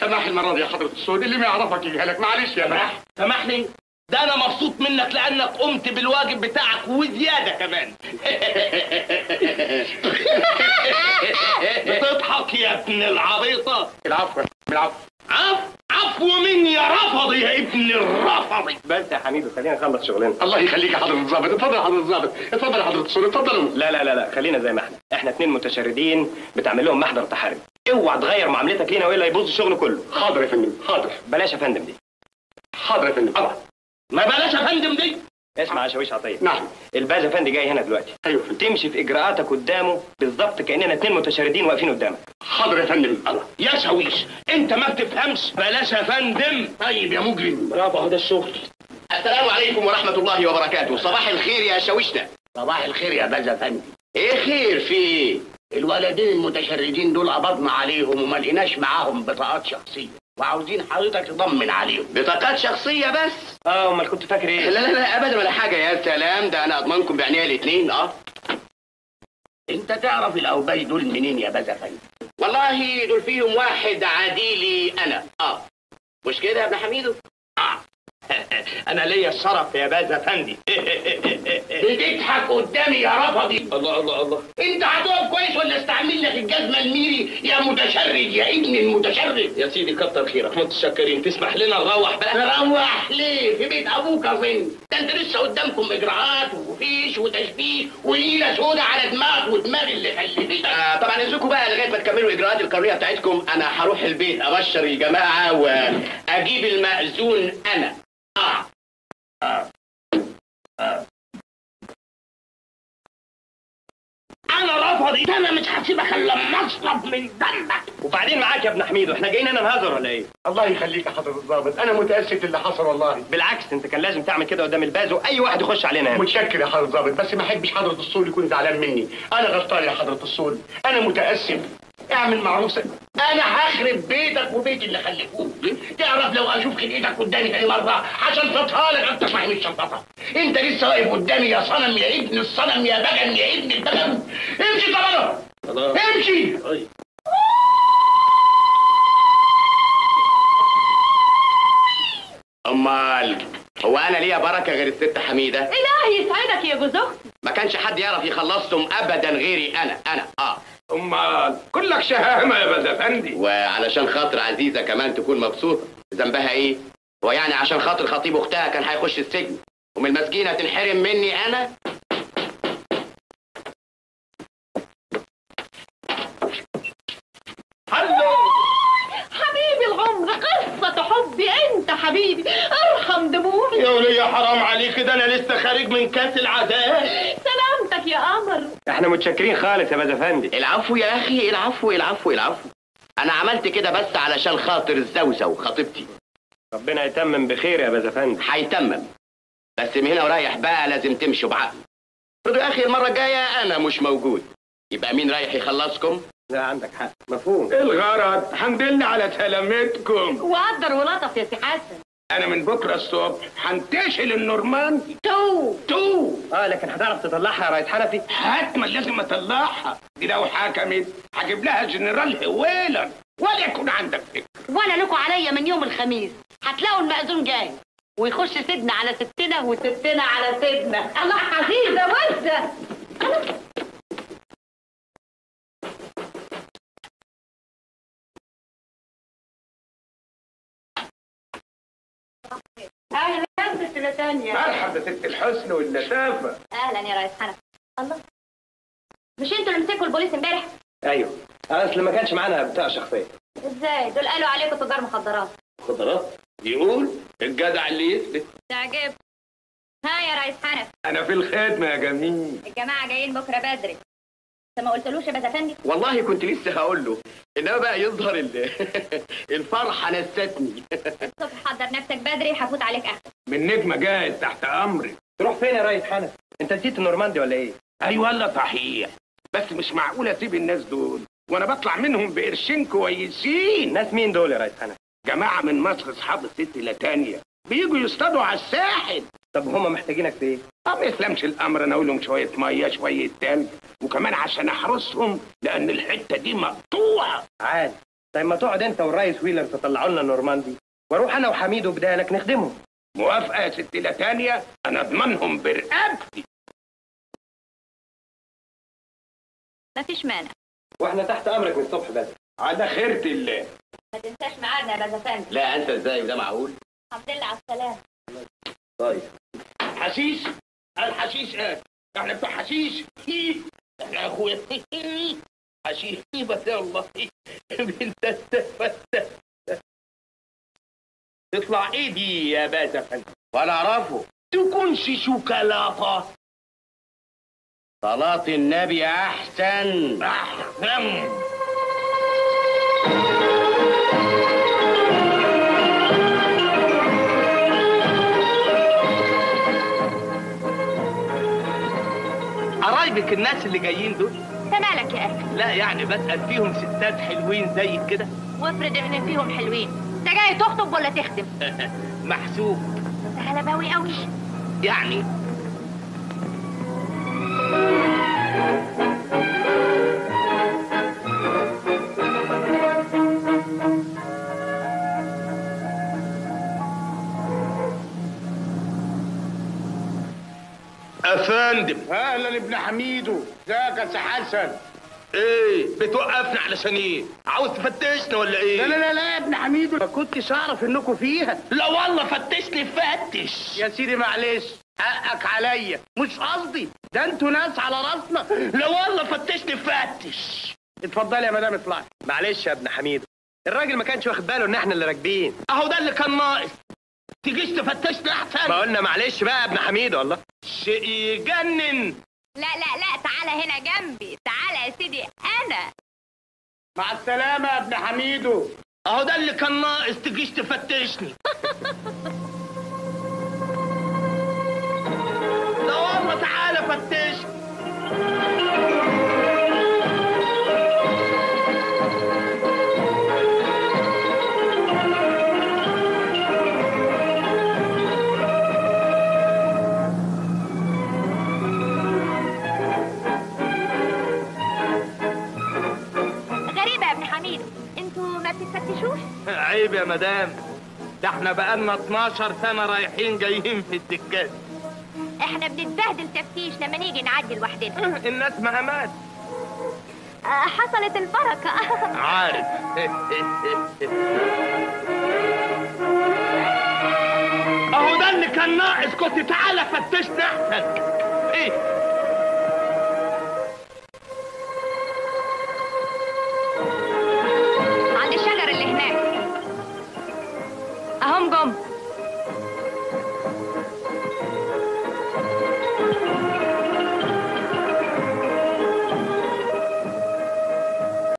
سماح المرة دي يا حضره السود اللي ما يعرفك يجهلك معلش يا باشا سامحني ده أنا مبسوط منك لأنك قمت بالواجب بتاعك وزيادة كمان. بتضحك يا ابن العبيطة. العفو العفو عفو عفو مين يا رفضي يا ابن الرفضي بس يا حميدو خلينا نخلص شغلنا. الله يخليك يا حضرة الظابط اتفضل يا حضرة الظابط اتفضل يا حضرة السود اتفضلوا لا لا لا لا خلينا زي ما إحنا. إحنا اتنين متشردين بتعمل لهم محضر تحري اوعى تغير معاملتك لينا وإلا يبوظ الشغل كله. حاضر يا فندم حاضر. بلاش يا فندم دي. حاضر يا فندم طبعا. ما بلاش يا فندم دي. اسمع يا شاويش عطية. نعم. الباز افندي جاي هنا دلوقتي. أيوه. تمشي في إجراءاتك قدامه بالظبط كأننا اتنين متشردين واقفين قدامك. حاضر يا فندم. الله. يا شاويش أنت ما بتفهمش. بلاش يا فندم. طيب يا مجرم. برافو هذا الشغل. السلام عليكم ورحمة الله وبركاته. صباح الخير يا شاوشنا صباح الخير يا باز افندي إيه خير في؟ إيه الولدين المتشردين دول قبضنا عليهم وما لقيناش معاهم بطاقات شخصية. وعاوزين حضرتك تضمن عليهم. بطاقات شخصية بس. آه أمال كنت فاكر لا إيه؟ لا لا ابدا ولا حاجة يا سلام. ده أنا أضمنكم بعينيا الاتنين آه. أنت تعرف الاوباش دول منين يا باز افندي والله دول فيهم واحد عديلي أنا آه. مش كده يا ابن حميدو؟ أنا ليا الشرف يا باز افندي بتضحك قدامي يا رفضي. الله الله الله. أنت هتقف كويس ولا استعمل لك الجزمة الميري؟ يا متشرد يا ابن المتشرد. يا سيدي كتر خيرك. متشكرين تسمح لنا؟ نروح بقى. تروح ليه في بيت أبوك فين ده أنت لسه قدامكم إجراءات وفيش وتشبيه وليلة سودا على دماغ ودماغ اللي خلفتك آه طبعا إذنكم بقى لغاية ما تكملوا الاجراءات القانونيه بتاعتكم أنا هروح البيت أبشر الجماعة وأجيب المأذون أنا. آه. أنا رفضي ده أنا مش هسيبك إلا لما أشرب من دمك وبعدين معاك يا ابن حميدو إحنا جايين هنا نهزر ولا إيه؟ الله يخليك يا حضرة الضابط أنا متأسف اللي حصل والله. بالعكس أنت كان لازم تعمل كده قدام الباز وأي واحد يخش علينا هنا متشكر يا حضرة الضابط بس ما أحبش حضرة الصول يكون زعلان مني. أنا غلطان يا حضرة الصول أنا متأسف. اعمل معروف س- أنا هخرب بيتك وبيت اللي خلفوك. تعرف لو أشوف خلقتك قدامي تاني مرة هشنططها لك أنت صاحب الشنططه انت لسه واقف قدامي يا صنم يا ابن الصنم يا بجن يا ابن البجن. امشي طبعا. امشي. أمال هو أنا ليا بركة غير الست حميدة؟ إلهي يسعدك يا جوز أختي. ما كانش حد يعرف يخلصهم ابدا غيري أنا أنا آه. أمال كلك شهامة يا باز افندي وعلشان خاطر عزيزة كمان تكون مبسوطة. ذنبها إيه؟ هو يعني عشان خاطر خطيب أختها كان هيخش السجن. ومن المسكينه تنحرم مني أنا. هلو! حبيبي العمر قصة حبي أنت حبيبي. أرحم دموعي. يا ولية حرام عليك ده أنا لسه خارج من كاس العذاب سلامتك يا قمر. إحنا متشكرين خالص يا باز افندي العفو يا أخي العفو العفو العفو. أنا عملت كده بس علشان خاطر الزوزة وخطيبتي. ربنا يتمم بخير يا باز افندي هيتمم. بس من هنا ورايح بقى لازم تمشوا بعقل يا أخي المره الجايه أنا مش موجود. يبقى مين رايح يخلصكم؟ لا عندك حق. مفهوم. الغرض لله على سلامتكم. وقدر ولطف يا سي حسن. أنا من بكرة الصبح هنتشل النورماندي two. two. آه لكن هتعرف تطلعها يا ريس حنفي؟ حتما لازم أطلعها. دي لو حكمت هجيب لها جنرال هويلا ولا يكون عندك فكرة. وأنا لكم عليا من يوم الخميس. هتلاقوا المأذون جاي. ويخش سيدنا على ستنا وستنا على سيدنا. الله عزيزة وزة. أهلا يا ست تانية مرحبا ست الحسن واللطافه أهلا يا ريس حنفي الله. مش أنتوا اللي مسكوا البوليس امبارح؟ أيوه. أصل ما كانش معانا بتاع شخصية. إزاي؟ دول قالوا عليكم تجار مخدرات. خضرات يقول الجدع اللي يثبت تعجب ها يا ريس حنفي. أنا في الخدمة يا جميل. الجماعة جايين بكرة بدري. انت ما قلتلوش يا بازافندي والله كنت لسه هقول له. إنما بقى يظهر ال- الفرحة نستني. الصبح حضر نفسك بدري هفوت عليك احسن من نجمة جاهز تحت أمرك. تروح فين يا ريس حنفي؟ انت نسيت النورماندي ولا إيه؟ اي والله صحيح. بس مش معقول اسيب الناس دول؟ وأنا بطلع منهم بقرشين كويسين. الناس مين دول يا ريس حنفي؟ جماعة من مصر أصحاب الست لتانية بيجوا يصطادوا على الساحل. طب هم محتاجينك في إيه؟ ما يسلمش الأمر أنا أقول لهم شوية مية شوية تلج وكمان عشان أحرسهم لأن الحتة دي مقطوعة. عادي. طيب ما تقعد أنت والريس ويلر تطلعوا لنا نورماندي وأروح أنا وحميدو بدالك نخدمهم. موافقة يا ست لتانيا أنا أضمنهم برقبتي. مفيش مانع. وإحنا تحت أمرك من الصبح بدري. على خيرة الله ما تنساش ميعادنا يا باز افندي لا أنت إزاي؟ وده معقول؟ الحمد لله على السلامة. طيب. حشيش؟ الحشيش إيه إحنا بتوع حشيش. إحنا يا أخويا. حشيش. بس يا الله التفتة تطلع إيه دي يا باز افندي ولا أعرفه. تكونش شوكولاتة. صلاة النبي أحسن. أحسن. قرايبك الناس اللي جايين دول؟ انت مالك يا أخي. لا يعني بسأل فيهم ستات حلوين زيك كده. وافرض إن فيهم حلوين. أنت جاي تخطب ولا تخدم؟ محسوب. انت غلباوي قوي يعني افندم أهلا ابن حميدو. ازيك يا سي حسن. إيه بتوقفنا علشان إيه؟ عاوز تفتشنا ولا إيه؟ لا لا لا لا يا ابن حميدو. ما كنتش اعرف إنكم فيها. لا والله فتشني فتش. يا سيدي معلش. حقك عليا. مش قصدي. ده أنتوا ناس على راسنا. لا والله فتشني فتش. اتفضلي يا مدام اطلعي. معلش يا ابن حميدو. الراجل ما كانش واخد باله إن إحنا اللي راكبين. أهو ده اللي كان ناقص. تجيش تفتشنا أحسن. ما قلنا معلش بقى يا ابن حميدو والله. شيء يجنن. لا لا لا تعالى هنا جنبي. تعالى يا سيدي أنا. مع السلامة يا ابن حميدو. أهو ده اللي كان ناقص تجيش تفتشني. بتتفتشوش عيب يا مدام. ده إحنا بقالنا 12 سنة رايحين جايين في السكات إحنا بنتبهدل تفتيش لما نيجي نعدي لوحدنا. الناس مهمات. آه، حصلت البركة. عارف. أهو ده اللي كان ناقص. كنت تعالى فتشنا أحسن. إيه؟